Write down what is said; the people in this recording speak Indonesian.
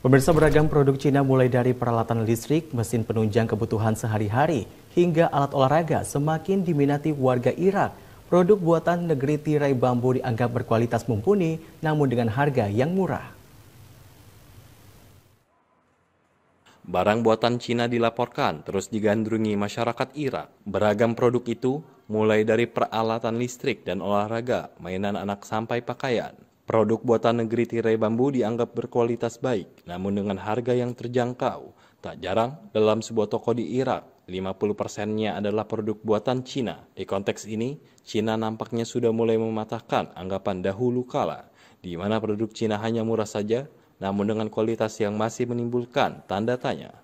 Pemirsa beragam produk Cina mulai dari peralatan listrik, mesin penunjang kebutuhan sehari-hari, hingga alat olahraga semakin diminati warga Irak. Produk buatan negeri tirai bambu dianggap berkualitas mumpuni, namun dengan harga yang murah. Barang buatan Cina dilaporkan terus digandrungi masyarakat Irak. Beragam produk itu mulai dari peralatan listrik dan olahraga, mainan anak sampai pakaian. Produk buatan negeri tirai bambu dianggap berkualitas baik, namun dengan harga yang terjangkau. Tak jarang, dalam sebuah toko di Irak, 50 persennya adalah produk buatan Cina. Di konteks ini, Cina nampaknya sudah mulai mematahkan anggapan dahulu kala, di mana produk Cina hanya murah saja, namun dengan kualitas yang masih menimbulkan tanda tanya.